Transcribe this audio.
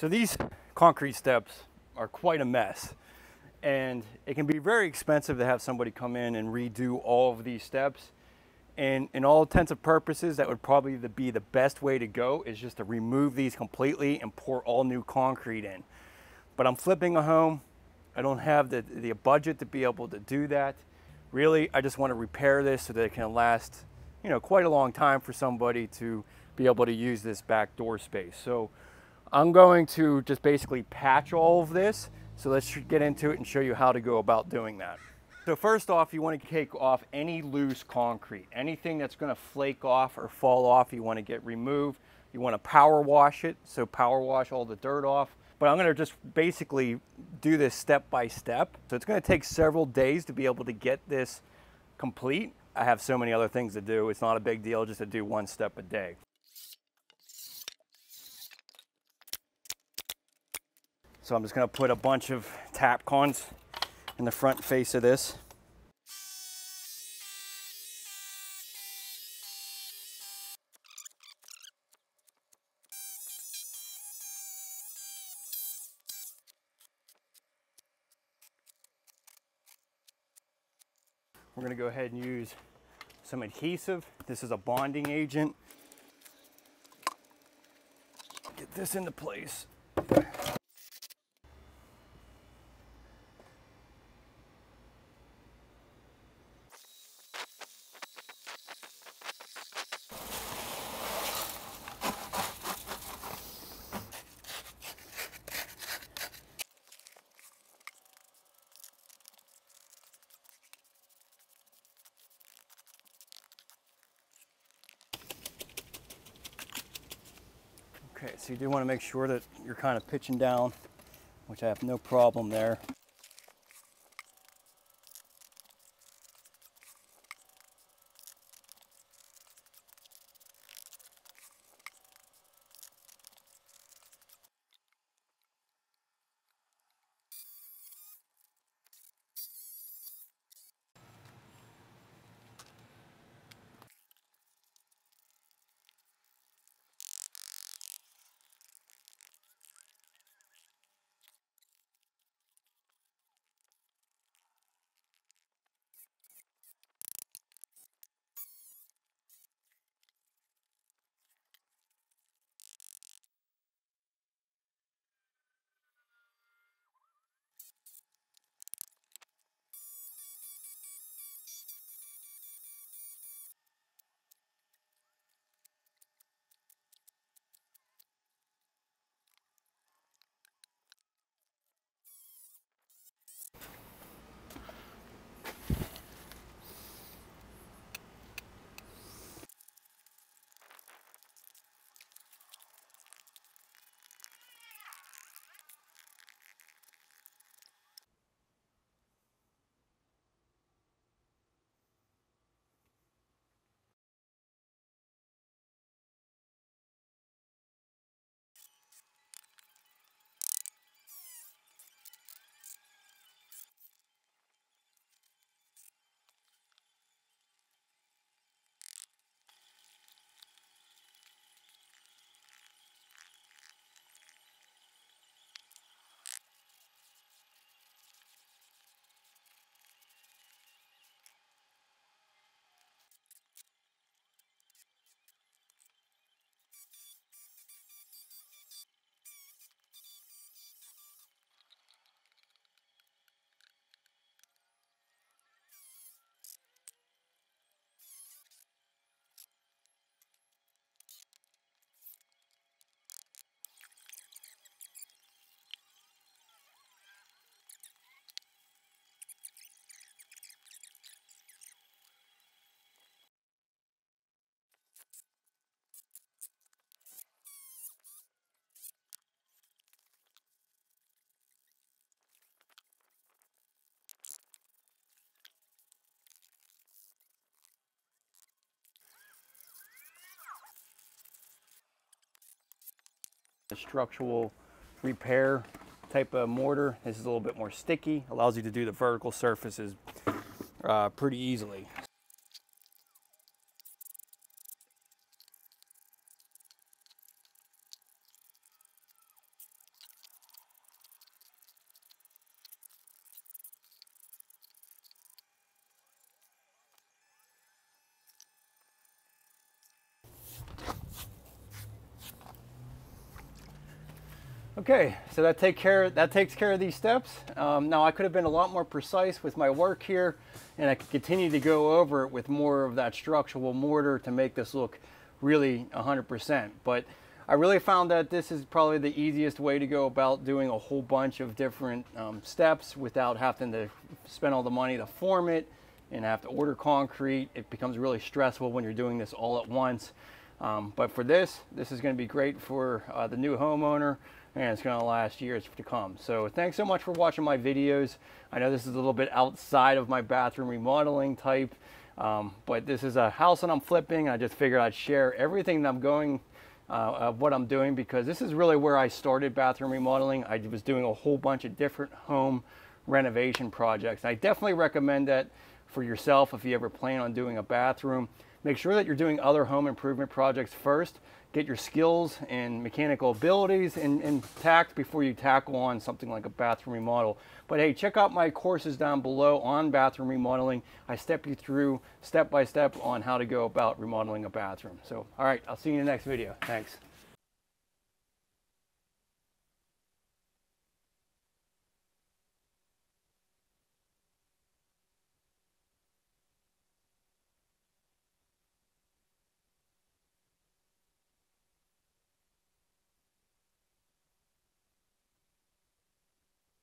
So these concrete steps are quite a mess and it can be very expensive to have somebody come in and redo all of these steps. And in all intents and purposes, that would probably be the best way to go is just to remove these completely and pour all new concrete in. But I'm flipping a home. I don't have the, the budget to be able to do that. Really, I just want to repair this so that it can last, you know, quite a long time for somebody to be able to use this back door space. So I'm going to just basically patch all of this. So let's get into it and show you how to go about doing that. So first off, you want to take off any loose concrete. Anything that's going to flake off or fall off, you want to get removed. You want to power wash it, so power wash all the dirt off. But I'm going to just basically do this step by step. So it's going to take several days to be able to get this complete. I have so many other things to do. It's not a big deal just to do one step a day. So I'm just gonna put a bunch of Tapcons in the front face of this. We're gonna go ahead and use some adhesive. This is a bonding agent. Get this into place. Okay, so you do want to make sure that you're kind of pitching down, which I have no problem there. Structural repair type of mortar. This is a little bit more sticky, allows you to do the vertical surfaces uh, pretty easily. Okay, so that take care that takes care of these steps. Um, now I could have been a lot more precise with my work here, and I could continue to go over it with more of that structural mortar to make this look really 100%. But I really found that this is probably the easiest way to go about doing a whole bunch of different um, steps without having to spend all the money to form it and have to order concrete. It becomes really stressful when you're doing this all at once. Um, but for this, this is going to be great for uh, the new homeowner and it's going to last years to come. So thanks so much for watching my videos. I know this is a little bit outside of my bathroom remodeling type, um, but this is a house that I'm flipping. I just figured I'd share everything that I'm going, uh, what I'm doing because this is really where I started bathroom remodeling. I was doing a whole bunch of different home renovation projects. I definitely recommend that for yourself if you ever plan on doing a bathroom. Make sure that you're doing other home improvement projects first. Get your skills and mechanical abilities intact before you tackle on something like a bathroom remodel. But hey, check out my courses down below on bathroom remodeling. I step you through step by step on how to go about remodeling a bathroom. So, all right, I'll see you in the next video. Thanks.